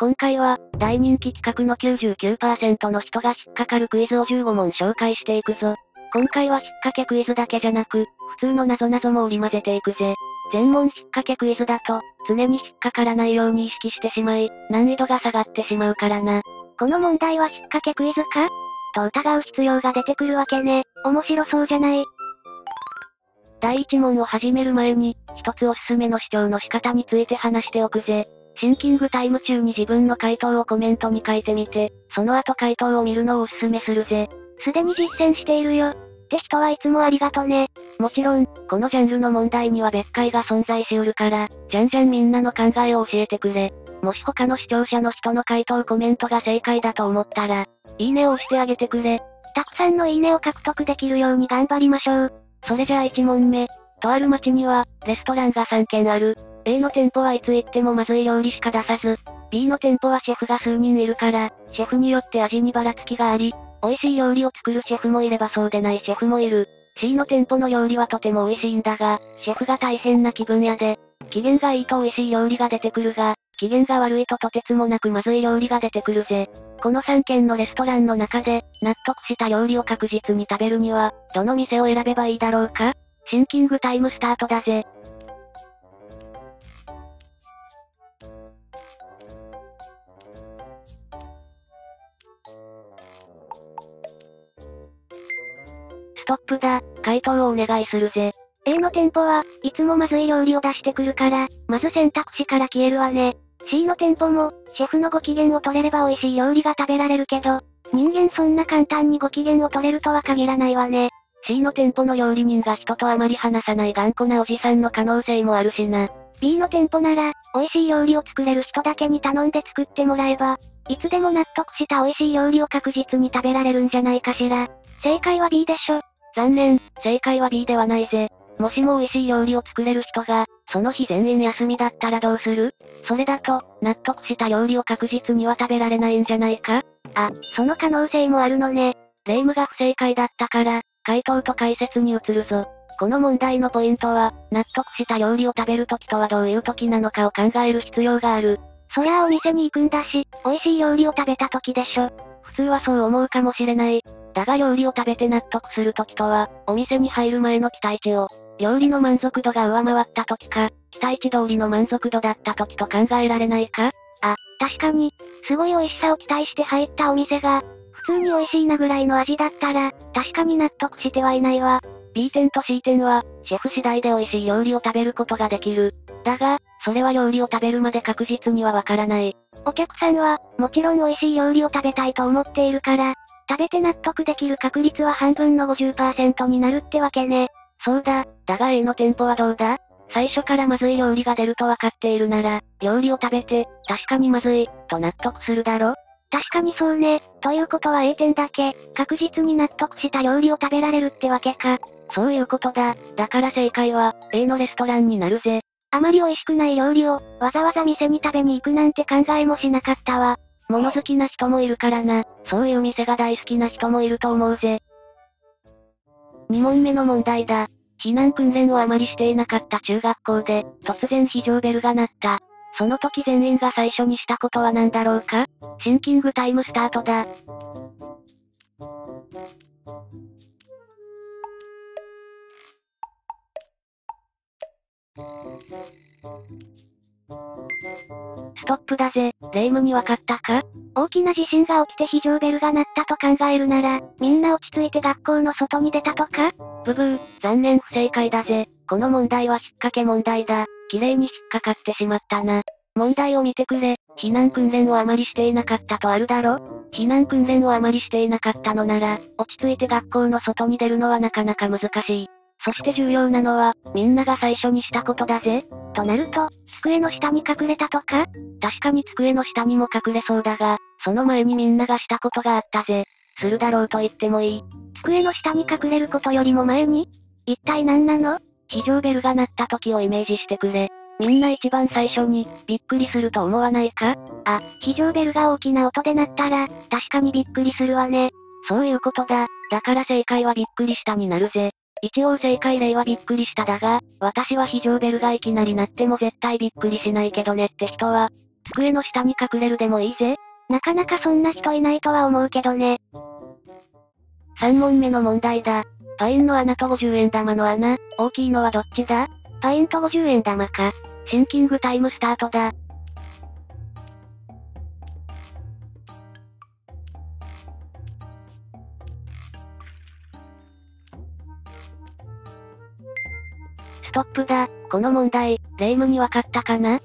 今回は、大人気企画の99%の人が引っかかるクイズを15問紹介していくぞ。今回は引っ掛けクイズだけじゃなく、普通の謎々も織り交ぜていくぜ。全問引っ掛けクイズだと、常に引っかからないように意識してしまい、難易度が下がってしまうからな。この問題は引っ掛けクイズか？と疑う必要が出てくるわけね。面白そうじゃない。第1問を始める前に、一つおすすめの視聴の仕方について話しておくぜ。シンキングタイム中に自分の回答をコメントに書いてみて、その後回答を見るのをおすすめするぜ。すでに実践しているよ。って人はいつもありがとね。もちろん、このジャンルの問題には別解が存在しうるから、じゃんじゃんみんなの考えを教えてくれ。もし他の視聴者の人の回答コメントが正解だと思ったら、いいねを押してあげてくれ。たくさんのいいねを獲得できるように頑張りましょう。それじゃあ1問目。とある町には、レストランが3軒ある。A の店舗はいつ行ってもまずい料理しか出さず、B の店舗はシェフが数人いるから、シェフによって味にばらつきがあり、美味しい料理を作るシェフもいればそうでないシェフもいる。C の店舗の料理はとても美味しいんだが、シェフが大変な気分やで、機嫌がいいと美味しい料理が出てくるが、機嫌が悪いととてつもなくまずい料理が出てくるぜ。この3軒のレストランの中で、納得した料理を確実に食べるには、どの店を選べばいいだろうか？シンキングタイムスタートだぜ。トップだ。回答をお願いするぜ。A の店舗は、いつもまずい料理を出してくるから、まず選択肢から消えるわね。C の店舗も、シェフのご機嫌を取れれば美味しい料理が食べられるけど、人間そんな簡単にご機嫌を取れるとは限らないわね。C の店舗の料理人が人とあまり話さない頑固なおじさんの可能性もあるしな。B の店舗なら、美味しい料理を作れる人だけに頼んで作ってもらえば、いつでも納得した美味しい料理を確実に食べられるんじゃないかしら。正解は B でしょ。残念、正解は B ではないぜ。もしも美味しい料理を作れる人が、その日全員休みだったらどうする？それだと、納得した料理を確実には食べられないんじゃないか？あ、その可能性もあるのね。霊夢が不正解だったから、回答と解説に移るぞ。この問題のポイントは、納得した料理を食べるときとはどういう時なのかを考える必要がある。そりゃあお店に行くんだし、美味しい料理を食べた時でしょ。普通はそう思うかもしれない。だが料理を食べて納得する時とは、お店に入る前の期待値を、料理の満足度が上回った時か、期待値通りの満足度だった時と考えられないかあ、確かに、すごい美味しさを期待して入ったお店が、普通に美味しいなぐらいの味だったら、確かに納得してはいないわ。B 店と C 店は、シェフ次第で美味しい料理を食べることができる。だが、それは料理を食べるまで確実にはわからない。お客さんは、もちろん美味しい料理を食べたいと思っているから、食べて納得できる確率は半分の50%になるってわけね。そうだ、だが A の店舗はどうだ？最初からまずい料理が出るとわかっているなら、料理を食べて、確かにまずい、と納得するだろ？確かにそうね。ということは A 店だけ、確実に納得した料理を食べられるってわけか。そういうことだ。だから正解は、A のレストランになるぜ。あまり美味しくない料理を、わざわざ店に食べに行くなんて考えもしなかったわ。物好きな人もいるからな。そういう店が大好きな人もいると思うぜ。2問目の問題だ。避難訓練をあまりしていなかった中学校で、突然非常ベルが鳴った。その時全員が最初にしたことは何だろうか？シンキングタイムスタートだ。トップだぜ。霊夢にわかったか？大きな地震が起きて非常ベルが鳴ったと考えるなら、みんな落ち着いて学校の外に出たとか？ブブー、残念不正解だぜ。この問題は引っ掛け問題だ。綺麗に引っかかってしまったな。問題を見てくれ。避難訓練をあまりしていなかったとあるだろ？避難訓練をあまりしていなかったのなら、落ち着いて学校の外に出るのはなかなか難しい。そして重要なのは、みんなが最初にしたことだぜ。となると、机の下に隠れたとか確かに机の下にも隠れそうだが、その前にみんながしたことがあったぜ。するだろうと言ってもいい。机の下に隠れることよりも前に一体何なの？非常ベルが鳴った時をイメージしてくれ。みんな一番最初に、びっくりすると思わないか？あ、非常ベルが大きな音で鳴ったら、確かにびっくりするわね。そういうことだ。だから正解はびっくりしたになるぜ。一応正解例はびっくりしただが、私は非常ベルがいきなり鳴っても絶対びっくりしないけどねって人は、机の下に隠れるでもいいぜ。なかなかそんな人いないとは思うけどね。3問目の問題だ。パインの穴と50円玉の穴、大きいのはどっちだ？パインと50円玉か。シンキングタイムスタートだ。ストップだ。この問題、霊夢にわかったかな？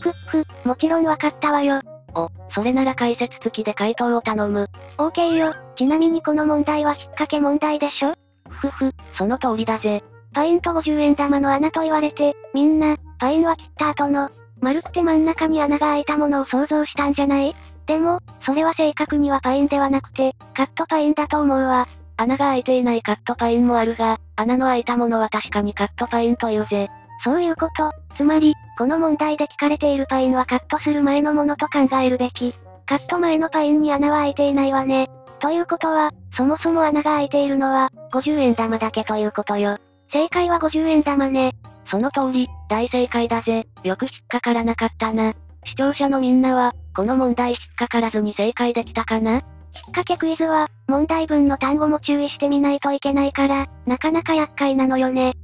ふっふ、もちろんわかったわよ。お、それなら解説付きで回答を頼む。OK よ。ちなみにこの問題は引っ掛け問題でしょ？ふふ、その通りだぜ。パインと50円玉の穴と言われて、みんな、パインは切った後の、丸くて真ん中に穴が開いたものを想像したんじゃない？でも、それは正確にはパインではなくて、カットパインだと思うわ。穴が開いていないカットパインもあるが、穴の開いたものは確かにカットパインというぜ。そういうこと。つまり、この問題で聞かれているパインはカットする前のものと考えるべき。カット前のパインに穴は開いていないわね。ということは、そもそも穴が開いているのは、50円玉だけということよ。正解は50円玉ね。その通り、大正解だぜ。よく引っかからなかったな。視聴者のみんなは、この問題引っかからずに正解できたかな？っ掛けクイズは、問題文の単語も注意してみないといけないから、なかなか厄介なのよね。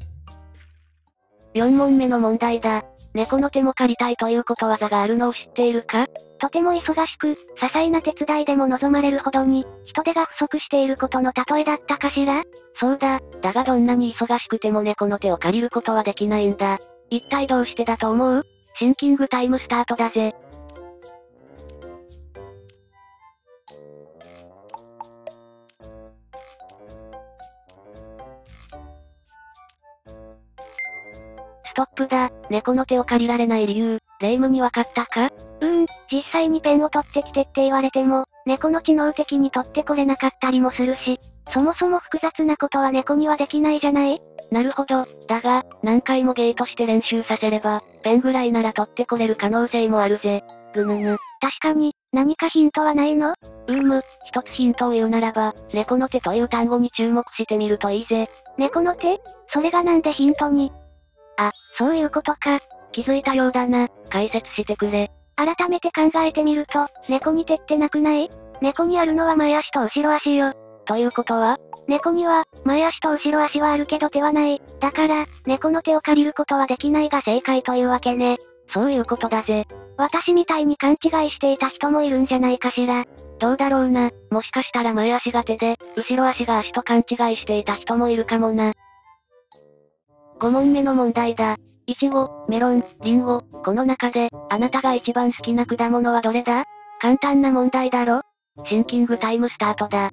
4問目の問題だ。猫の手も借りたいということわざがあるのを知っているか？とても忙しく、些細な手伝いでも望まれるほどに、人手が不足していることの例えだったかしら？そうだ、だがどんなに忙しくても猫の手を借りることはできないんだ。一体どうしてだと思う？シンキングタイムスタートだぜ。ストップだ。猫の手を借りられない理由、霊夢にわかったか？うーん、実際にペンを取ってきてって言われても、猫の知能的に取ってこれなかったりもするし、そもそも複雑なことは猫にはできないじゃない？なるほど。だが、何回もゲートして練習させれば、ペンぐらいなら取ってこれる可能性もあるぜ。ぐぬぬ。確かに、何かヒントはないの？うーむ、一つヒントを言うならば、猫の手という単語に注目してみるといいぜ。猫の手？それがなんでヒントに？あ、そういうことか。気づいたようだな。解説してくれ。改めて考えてみると、猫に手ってなくない？猫にあるのは前足と後ろ足よ。ということは？猫には、前足と後ろ足はあるけど手はない。だから、猫の手を借りることはできないが正解というわけね。そういうことだぜ。私みたいに勘違いしていた人もいるんじゃないかしら。どうだろうな。もしかしたら前足が手で、後ろ足が足と勘違いしていた人もいるかもな。5問目の問題だ。いちご、メロン、リンゴ、この中で、あなたが一番好きな果物はどれだ？簡単な問題だろシンキングタイムスタートだ。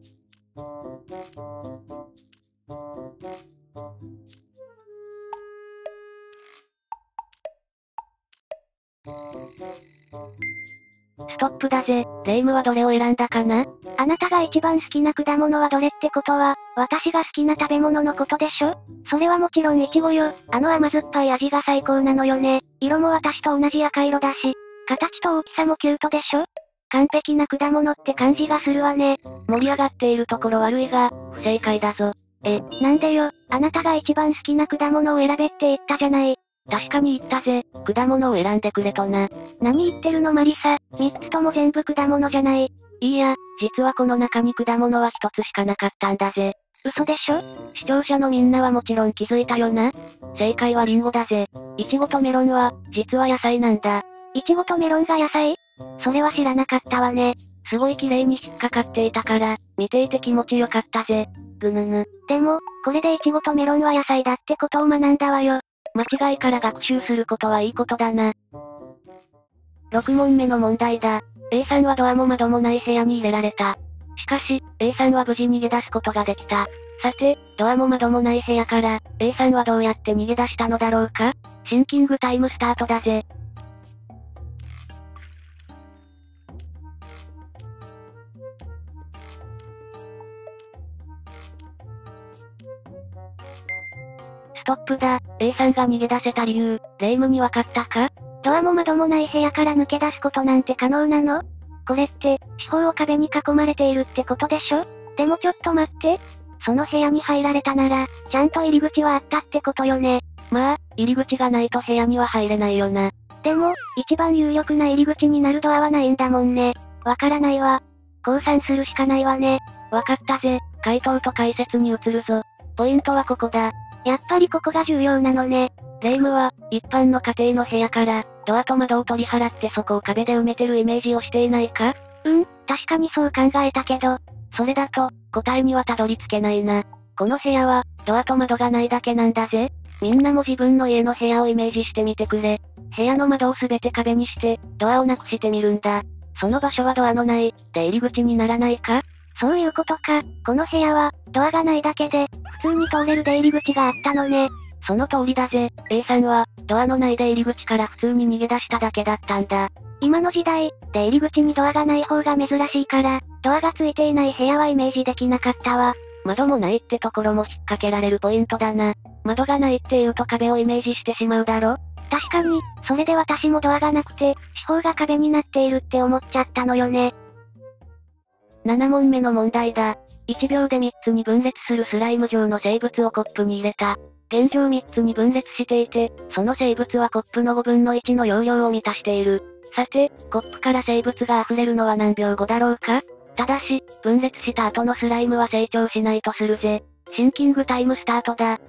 ストップだぜ。霊夢はどれを選んだかな？あなたが一番好きな果物はどれってことは、私が好きな食べ物のことでしょ？それはもちろんイチゴよ。あの甘酸っぱい味が最高なのよね。色も私と同じ赤色だし、形と大きさもキュートでしょ？完璧な果物って感じがするわね。盛り上がっているところ悪いが、不正解だぞ。え、なんでよ、あなたが一番好きな果物を選べって言ったじゃない。確かに言ったぜ。果物を選んでくれとな。何言ってるのマリサ。三つとも全部果物じゃない。いいや、実はこの中に果物は一つしかなかったんだぜ。嘘でしょ？視聴者のみんなはもちろん気づいたよな正解はリンゴだぜ。イチゴとメロンは、実は野菜なんだ。イチゴとメロンが野菜？それは知らなかったわね。すごい綺麗に引っかかっていたから、見ていて気持ちよかったぜ。ぐぬぬ。でも、これでイチゴとメロンは野菜だってことを学んだわよ。間違いから学習することはいいことだな。6問目の問題だ。A さんはドアも窓もない部屋に入れられた。しかし、A さんは無事逃げ出すことができた。さて、ドアも窓もない部屋から、A さんはどうやって逃げ出したのだろうか？シンキングタイムスタートだぜ。トップだ。A さんが逃げ出せた理由、霊夢にわかったか？ドアも窓もない部屋から抜け出すことなんて可能なの？これって、四方を壁に囲まれているってことでしょ？でもちょっと待って。その部屋に入られたなら、ちゃんと入り口はあったってことよね。まあ、入り口がないと部屋には入れないよな。でも、一番有力な入り口になるドアはないんだもんね。わからないわ。降参するしかないわね。わかったぜ。回答と解説に移るぞ。ポイントはここだ。やっぱりここが重要なのね。霊夢は、一般の家庭の部屋から、ドアと窓を取り払ってそこを壁で埋めてるイメージをしていないか？うん、確かにそう考えたけど、それだと、答えにはたどり着けないな。この部屋は、ドアと窓がないだけなんだぜ。みんなも自分の家の部屋をイメージしてみてくれ。部屋の窓をすべて壁にして、ドアをなくしてみるんだ。その場所はドアのない、出入り口にならないか？そういうことか。この部屋は、ドアがないだけで、普通に通れる出入り口があったのね。その通りだぜ。A さんは、ドアのない出入り口から普通に逃げ出しただけだったんだ。今の時代、出入り口にドアがない方が珍しいから、ドアがついていない部屋はイメージできなかったわ。窓もないってところも引っ掛けられるポイントだな。窓がないって言うと壁をイメージしてしまうだろ確かに、それで私もドアがなくて、四方が壁になっているって思っちゃったのよね。7問目の問題だ。1秒で3つに分裂するスライム状の生物をコップに入れた。現状3つに分裂していて、その生物はコップの5分の1の容量を満たしている。さて、コップから生物が溢れるのは何秒後だろうか？ただし、分裂した後のスライムは成長しないとするぜ。シンキングタイムスタートだ。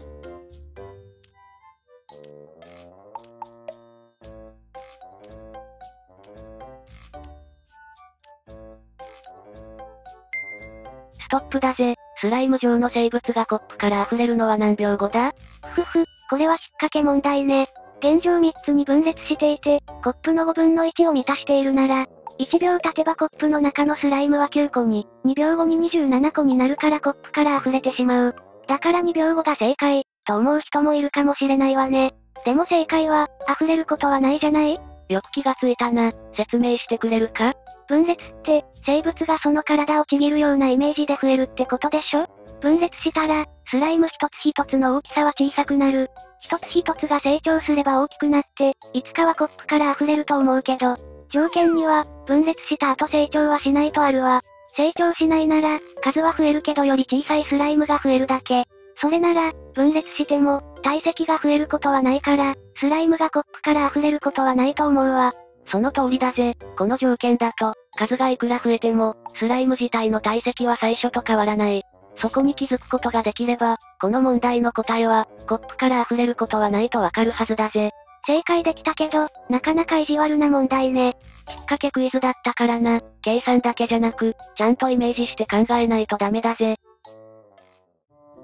トップだぜ。スライム状の生物がコップから溢れるのは何秒後だ？ふふ、これは引っ掛け問題ね。現状3つに分裂していて、コップの5分の1を満たしているなら、1秒経てばコップの中のスライムは9個に、2秒後に27個になるからコップから溢れてしまう。だから2秒後が正解、と思う人もいるかもしれないわね。でも正解は、溢れることはないじゃない？よく気がついたな。説明してくれるか？分裂って、生物がその体をちぎるようなイメージで増えるってことでしょ？分裂したら、スライム一つ一つの大きさは小さくなる。一つ一つが成長すれば大きくなって、いつかはコップから溢れると思うけど、条件には、分裂した後成長はしないとあるわ。成長しないなら、数は増えるけどより小さいスライムが増えるだけ。それなら、分裂しても、体積が増えることはないから、スライムがコップから溢れることはないと思うわ。その通りだぜ。この条件だと、数がいくら増えても、スライム自体の体積は最初と変わらない。そこに気づくことができれば、この問題の答えは、コップから溢れることはないとわかるはずだぜ。正解できたけど、なかなか意地悪な問題ね。きっかけクイズだったからな。計算だけじゃなく、ちゃんとイメージして考えないとダメだぜ。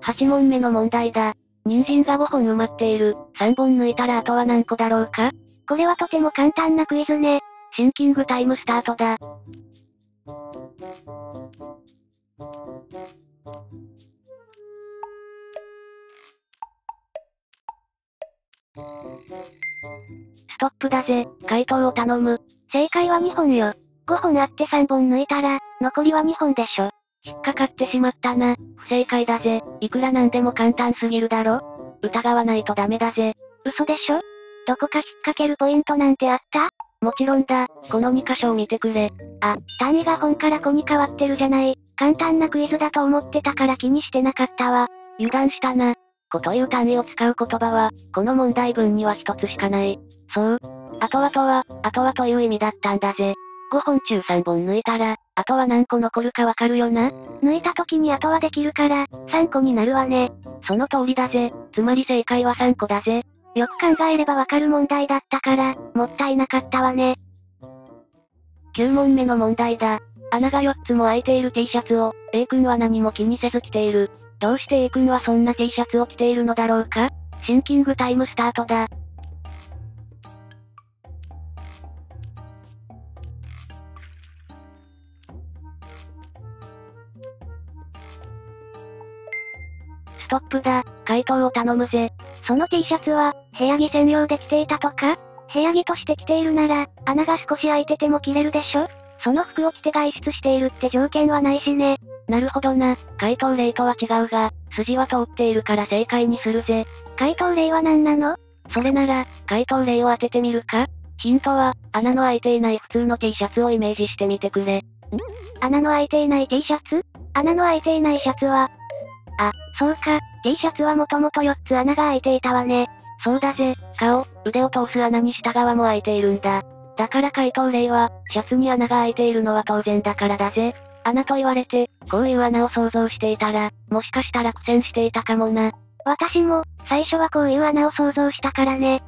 8問目の問題だ。人参が5本埋まっている。3本抜いたらあとは何個だろうか？これはとても簡単なクイズね。シンキングタイムスタートだ。ストップだぜ。回答を頼む。正解は2本よ。5本あって3本抜いたら、残りは2本でしょ。引っかかってしまったな。不正解だぜ。いくらなんでも簡単すぎるだろ疑わないとダメだぜ。嘘でしょ？どこか引っ掛けるポイントなんてあった？もちろんだ。この2箇所を見てくれ。あ、単位が本から子に変わってるじゃない。簡単なクイズだと思ってたから気にしてなかったわ。油断したな。子という単位を使う言葉は、この問題文には一つしかない。そう。あとはとは、あとはという意味だったんだぜ。5本中3本抜いたら、あとは何個残るかわかるよな抜いた時にあとはできるから、3個になるわね。その通りだぜ。つまり正解は3個だぜ。よく考えればわかる問題だったから、もったいなかったわね。9問目の問題だ。穴が4つも開いている T シャツを、A 君は何も気にせず着ている。どうして A 君はそんな T シャツを着ているのだろうかシンキングタイムスタートだ。ストップだ。回答を頼むぜ。その T シャツは、部屋着専用で着ていたとか？部屋着として着ているなら、穴が少し開いてても着れるでしょ？その服を着て外出しているって条件はないしね。なるほどな。回答例とは違うが、筋は通っているから正解にするぜ。回答例は何なの？それなら、回答例を当ててみるか？ヒントは、穴の開いていない普通の T シャツをイメージしてみてくれ。ん穴の開いていない T シャツ？穴の開いていないシャツは、あ、そうか、T シャツはもともと4つ穴が開いていたわね。そうだぜ、顔、腕を通す穴に下側も開いているんだ。だから回答例は、シャツに穴が開いているのは当然だからだぜ。穴と言われて、こういう穴を想像していたら、もしかしたら苦戦していたかもな。私も、最初はこういう穴を想像したからね。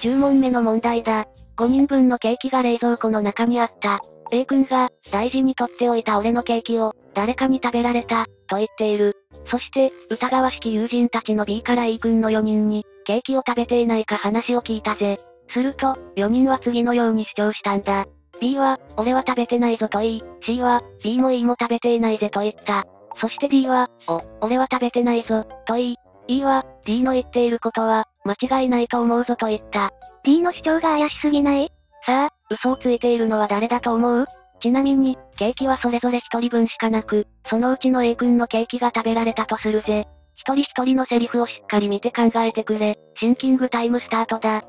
10問目の問題だ。5人分のケーキが冷蔵庫の中にあった。A 君が、大事に取っておいた俺のケーキを、誰かに食べられた、と言っている。そして、疑わしき友人たちの B から E 君の4人に、ケーキを食べていないか話を聞いたぜ。すると、4人は次のように主張したんだ。B は、俺は食べてないぞと言い、C は、B も E も食べていないぜと言った。そして D は、お、俺は食べてないぞ、と言い、E は、D の言っていることは、間違いないと思うぞと言った。D の主張が怪しすぎない？さあ、嘘をついているのは誰だと思う？ちなみに、ケーキはそれぞれ一人分しかなく、そのうちの A 君のケーキが食べられたとするぜ。一人一人のセリフをしっかり見て考えてくれ。シンキングタイムスタートだ。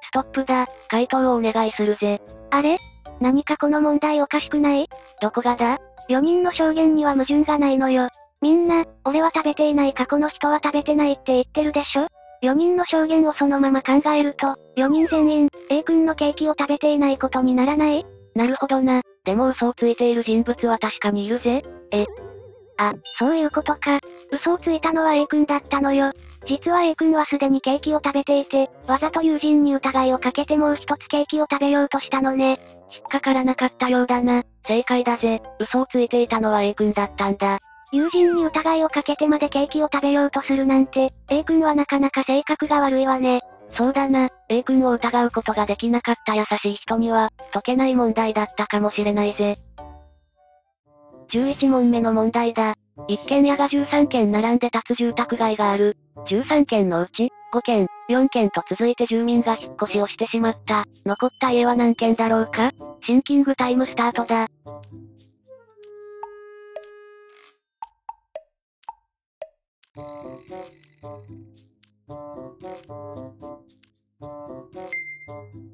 ストップだ。回答をお願いするぜ。あれ？何かこの問題おかしくない？どこがだ？?4 人の証言には矛盾がないのよ。みんな、俺は食べていない過去の人は食べてないって言ってるでしょ ?4 人の証言をそのまま考えると、4人全員、A 君のケーキを食べていないことにならない？なるほどな。でも嘘をついている人物は確かにいるぜ。え。あ、そういうことか。嘘をついたのは A 君だったのよ。実は A 君はすでにケーキを食べていて、わざと友人に疑いをかけてもう一つケーキを食べようとしたのね。引っかからなかったようだな。正解だぜ。嘘をついていたのは A 君だったんだ。友人に疑いをかけてまでケーキを食べようとするなんて、A 君はなかなか性格が悪いわね。そうだな、A 君を疑うことができなかった優しい人には、解けない問題だったかもしれないぜ。11問目の問題だ。一軒家が13軒並んで立つ住宅街がある。13軒のうち、5軒、4軒と続いて住民が引っ越しをしてしまった。残った家は何軒だろうか？シンキングタイムスタートだ。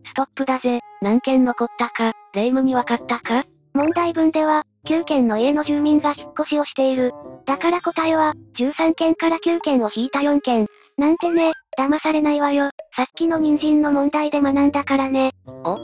ストップだぜ。何件残ったか、霊夢にわかったか？問題文では、9件の家の住民が引っ越しをしている。だから答えは、13件から9件を引いた4件。なんてね、騙されないわよ。さっきの人参の問題で学んだからね。お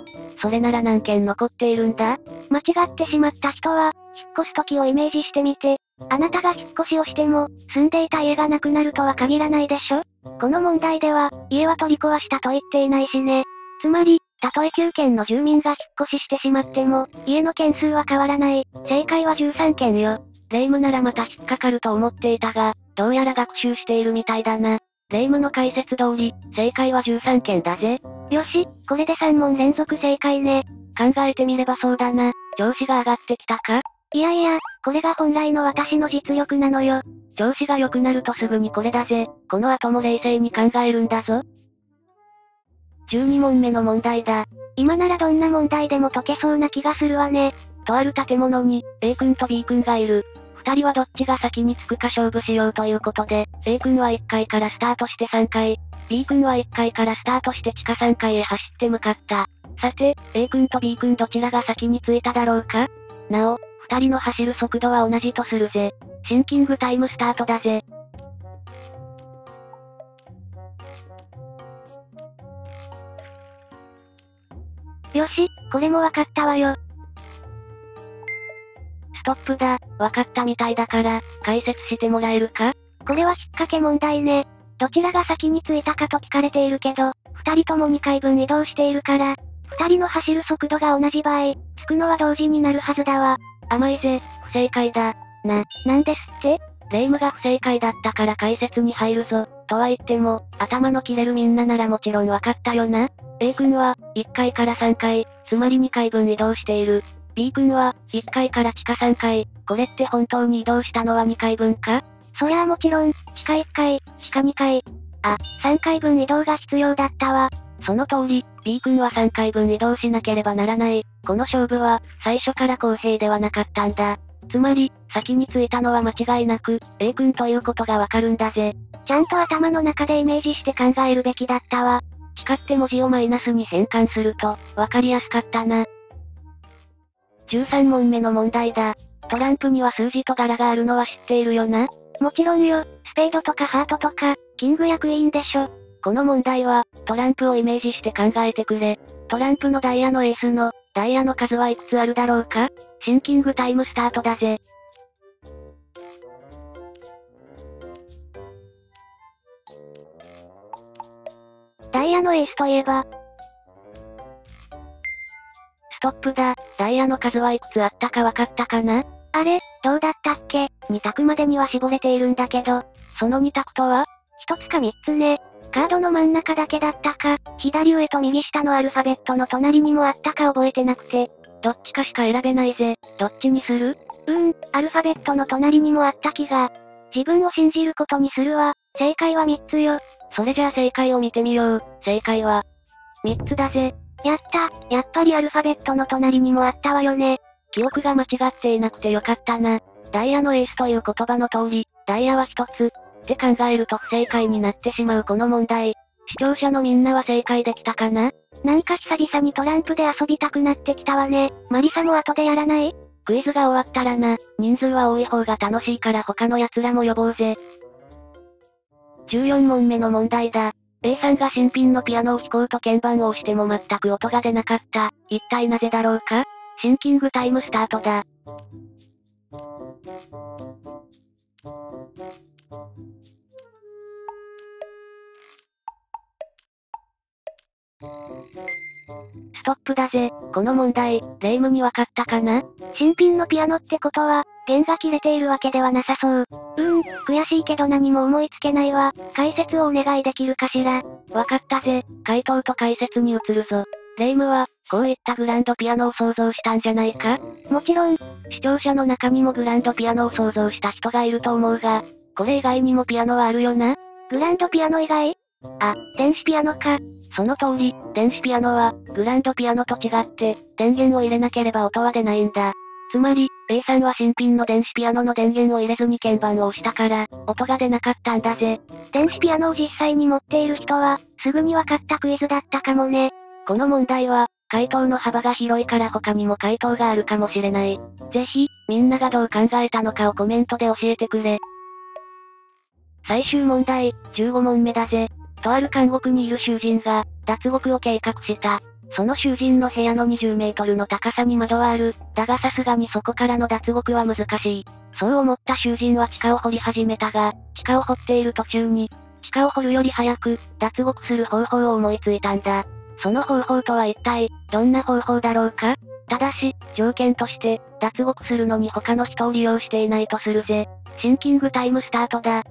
それなら何件残っているんだ？間違ってしまった人は、引っ越す時をイメージしてみて。あなたが引っ越しをしても、住んでいた家がなくなるとは限らないでしょこの問題では、家は取り壊したと言っていないしね。つまり、たとえ9件の住民が引っ越ししてしまっても、家の件数は変わらない。正解は13件よ。霊夢ならまた引っかかると思っていたが、どうやら学習しているみたいだな。霊夢の解説通り、正解は13件だぜ。よし、これで3問連続正解ね。考えてみればそうだな。調子が上がってきたか？いやいや、これが本来の私の実力なのよ。調子が良くなるとすぐにこれだぜ。この後も冷静に考えるんだぞ。12問目の問題だ。今ならどんな問題でも解けそうな気がするわね。とある建物に、A 君と B 君がいる。二人はどっちが先に着くか勝負しようということで、A 君は1階からスタートして3階、B 君は1階からスタートして地下3階へ走って向かった。さて、A 君と B 君どちらが先に着いただろうかなお、二人の走る速度は同じとするぜ。シンキングタイムスタートだぜ。よし、これもわかったわよ。ストップだ。わかったみたいだから、解説してもらえるか？これは引っ掛け問題ね。どちらが先に着いたかと聞かれているけど、二人とも2回分移動しているから、二人の走る速度が同じ場合、着くのは同時になるはずだわ。甘いぜ、不正解だ。な、なんですって？霊夢が不正解だったから解説に入るぞ。とは言っても、頭の切れるみんなならもちろんわかったよな。A 君は、1階から3階、つまり2階分移動している。B 君は、1階から地下3階、これって本当に移動したのは2階分か？そりゃあもちろん、地下1階、地下2階。あ、3階分移動が必要だったわ。その通り、B 君は3回分移動しなければならない。この勝負は、最初から公平ではなかったんだ。つまり、先に着いたのは間違いなく、A 君ということがわかるんだぜ。ちゃんと頭の中でイメージして考えるべきだったわ。誓って文字をマイナスに変換すると、わかりやすかったな。13問目の問題だ。トランプには数字と柄があるのは知っているよな？もちろんよ、スペードとかハートとか、キングやクイーンでしょ。この問題は、トランプをイメージして考えてくれ。トランプのダイヤのエースの、ダイヤの数はいくつあるだろうか？シンキングタイムスタートだぜ。ダイヤのエースといえば、ストップだ。ダイヤの数はいくつあったかわかったかな？あれ、どうだったっけ ?2 択までには絞れているんだけど、その2択とは ?1 つか3つね。カードの真ん中だけだったか、左上と右下のアルファベットの隣にもあったか覚えてなくて。どっちかしか選べないぜ。どっちにする？うーん、アルファベットの隣にもあった気が。自分を信じることにするわ。正解は3つよ。それじゃあ正解を見てみよう。正解は、3つだぜ。やった、やっぱりアルファベットの隣にもあったわよね。記憶が間違っていなくてよかったな。ダイヤのエースという言葉の通り、ダイヤは一つ、って考えると不正解になってしまうこの問題。視聴者のみんなは正解できたかな？なんか久々にトランプで遊びたくなってきたわね。マリサも後でやらない？クイズが終わったらな、人数は多い方が楽しいから他の奴らも呼ぼうぜ。14問目の問題だ。A さんが新品のピアノを弾こうと鍵盤を押しても全く音が出なかった。一体なぜだろうか？シンキングタイムスタートだ。トップだぜ。この問題、レイムにわかったかな？新品のピアノってことは、弦が切れているわけではなさそう。うーん、悔しいけど何も思いつけないわ。解説をお願いできるかしら。わかったぜ。回答と解説に移るぞ。レイムは、こういったグランドピアノを想像したんじゃないか？もちろん、視聴者の中にもグランドピアノを想像した人がいると思うが、これ以外にもピアノはあるよな？グランドピアノ以外？あ、電子ピアノか。その通り、電子ピアノは、グランドピアノと違って、電源を入れなければ音は出ないんだ。つまり、A さんは新品の電子ピアノの電源を入れずに鍵盤を押したから、音が出なかったんだぜ。電子ピアノを実際に持っている人は、すぐにわかったクイズだったかもね。この問題は、回答の幅が広いから他にも回答があるかもしれない。ぜひ、みんながどう考えたのかをコメントで教えてくれ。最終問題、15問目だぜ。とある監獄にいる囚人が、脱獄を計画した。その囚人の部屋の20メートルの高さに窓はある。だがさすがにそこからの脱獄は難しい。そう思った囚人は地下を掘り始めたが、地下を掘っている途中に、地下を掘るより早く、脱獄する方法を思いついたんだ。その方法とは一体、どんな方法だろうか？ただし、条件として、脱獄するのに他の人を利用していないとするぜ。シンキングタイムスタートだ。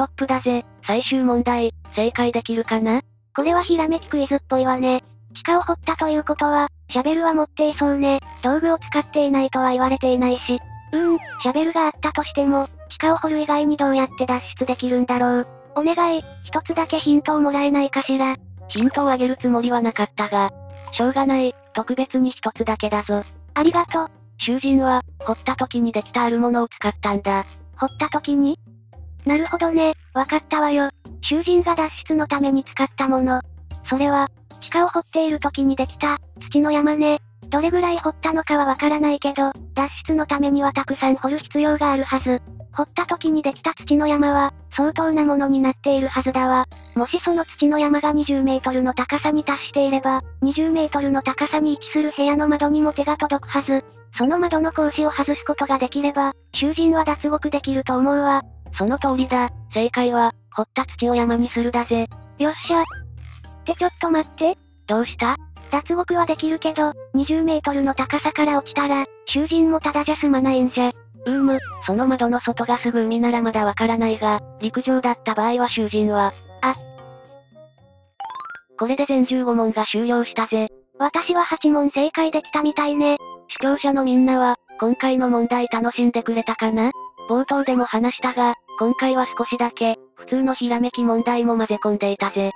トップだぜ。最終問題、正解できるかな？これはひらめきクイズっぽいわね。地下を掘ったということは、シャベルは持っていそうね。道具を使っていないとは言われていないし。うーん、シャベルがあったとしても、地下を掘る以外にどうやって脱出できるんだろう？お願い、一つだけヒントをもらえないかしら。ヒントをあげるつもりはなかったが、しょうがない、特別に一つだけだぞ。ありがとう。囚人は、掘った時にできたあるものを使ったんだ。掘った時に？なるほどね、わかったわよ。囚人が脱出のために使ったもの。それは、地下を掘っている時にできた、土の山ね。どれぐらい掘ったのかはわからないけど、脱出のためにはたくさん掘る必要があるはず。掘った時にできた土の山は、相当なものになっているはずだわ。もしその土の山が20メートルの高さに達していれば、20メートルの高さに位置する部屋の窓にも手が届くはず。その窓の格子を外すことができれば、囚人は脱獄できると思うわ。その通りだ。正解は、掘った土を山にするだぜ。よっしゃ。ってちょっと待って。どうした？脱獄はできるけど、20メートルの高さから落ちたら、囚人もただじゃ済まないんじゃ。うーむ、その窓の外がすぐ海ならまだわからないが、陸上だった場合は囚人は、あ。これで全15問が終了したぜ。私は8問正解できたみたいね。視聴者のみんなは、今回の問題楽しんでくれたかな？冒頭でも話したが、今回は少しだけ、普通のひらめき問題も混ぜ込んでいたぜ。引っ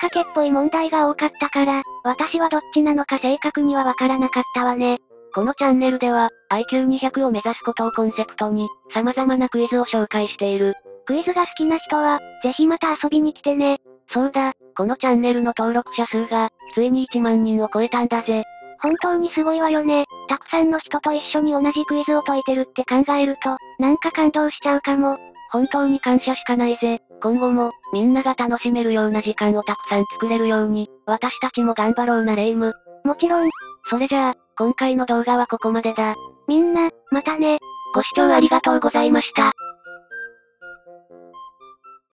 掛けっぽい問題が多かったから、私はどっちなのか正確にはわからなかったわね。このチャンネルでは、IQ200 を目指すことをコンセプトに、様々なクイズを紹介している。クイズが好きな人は、ぜひまた遊びに来てね。そうだ、このチャンネルの登録者数が、ついに1万人を超えたんだぜ。本当にすごいわよね。たくさんの人と一緒に同じクイズを解いてるって考えると、なんか感動しちゃうかも。本当に感謝しかないぜ。今後も、みんなが楽しめるような時間をたくさん作れるように、私たちも頑張ろうなレイム。もちろん。それじゃあ、今回の動画はここまでだ。みんな、またね。ご視聴ありがとうございました。